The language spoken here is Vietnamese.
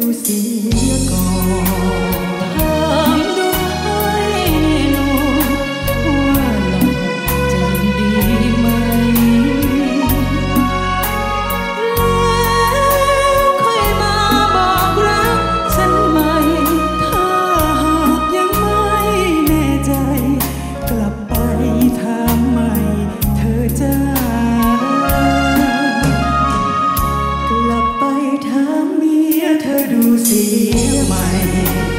đâu sẽ có ดูสีใหม่